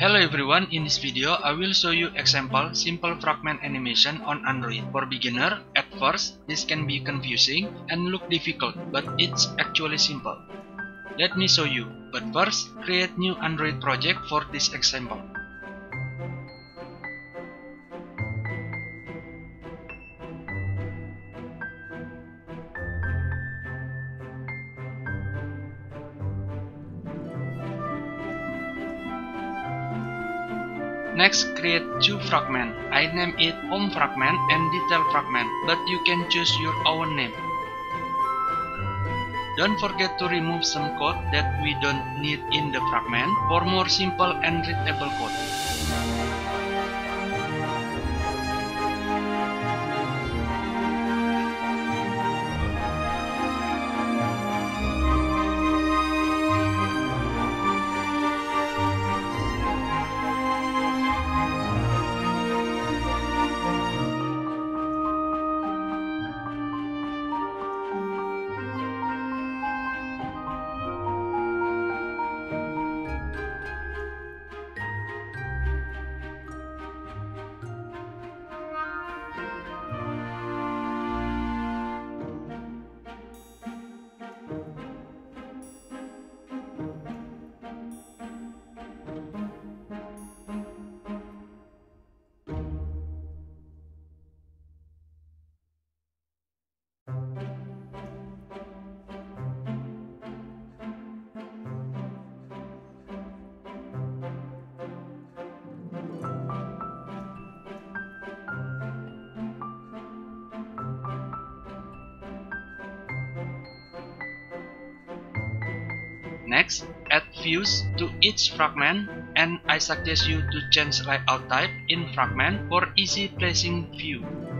Hello everyone, in this video I will show you example simple fragment animation on Android. For beginner, at first this can be confusing and look difficult, but it's actually simple. Let me show you, but first create new Android project for this example. Next, create two fragment. I name it home fragment and detail fragment, but you can choose your own name. Don't forget to remove some code that we don't need in the fragment for more simple and readable code. Next, add views to each fragment and I suggest you to change layout type in fragment for easy placing view.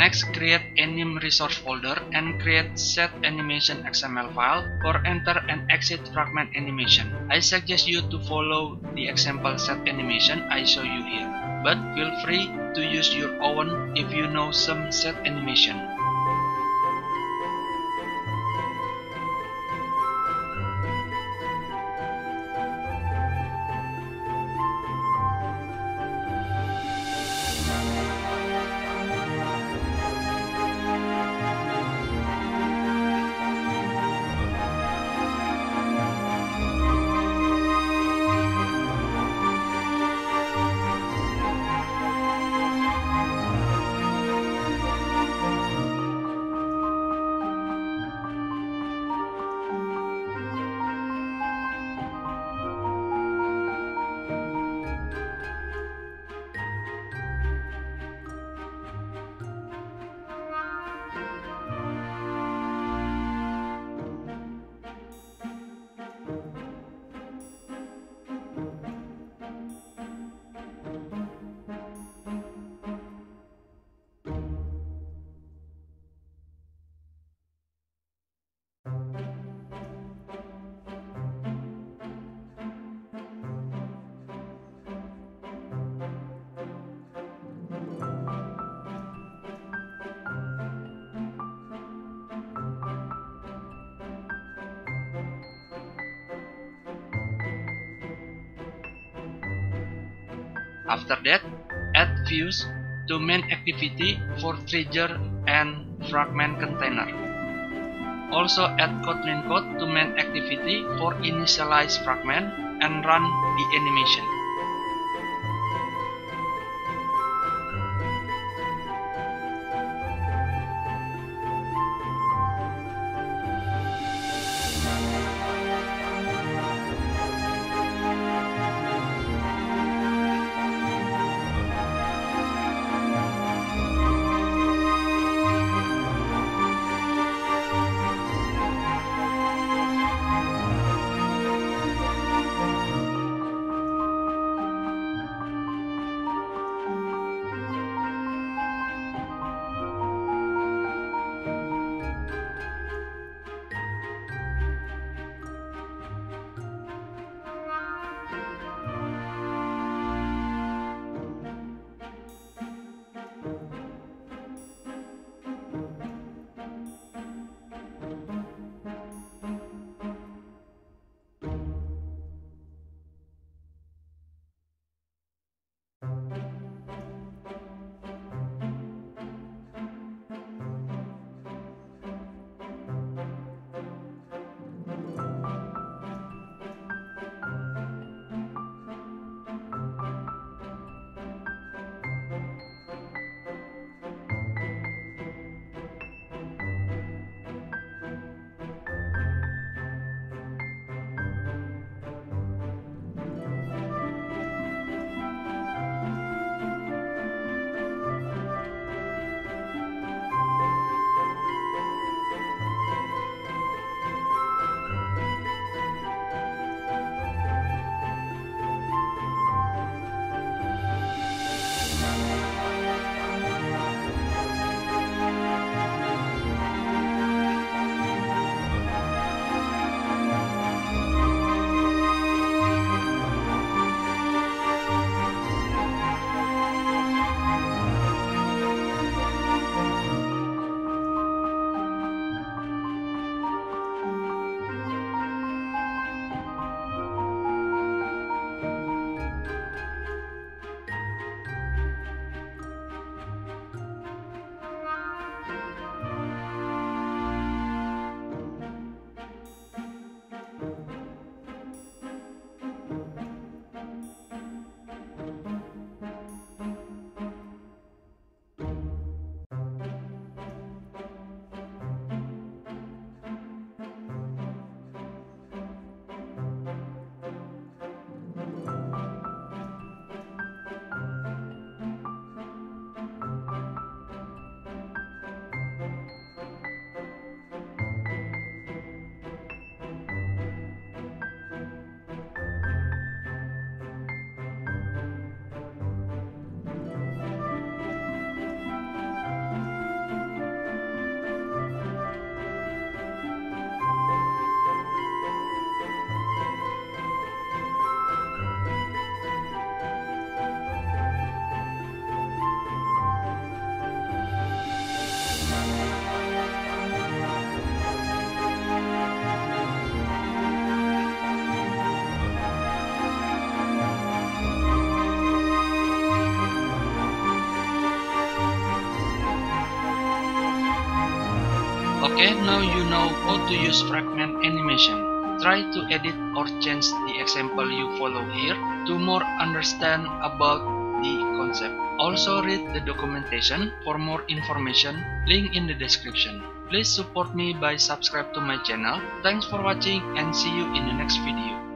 Next, create anim resource folder and create set animation XML file for enter and exit fragment animation. I suggest you to follow the example set animation I show you here, but feel free to use your own if you know some set animation. After that, add views to main activity for trigger and fragment container. Also add Kotlin code to main activity for initialize fragment and run the animation. Okay, now you know how to use fragment animation. Try to edit or change the example you follow here to more understand about the concept. Also read the documentation for more information, link in the description. Please support me by subscribe to my channel. Thanks for watching and see you in the next video.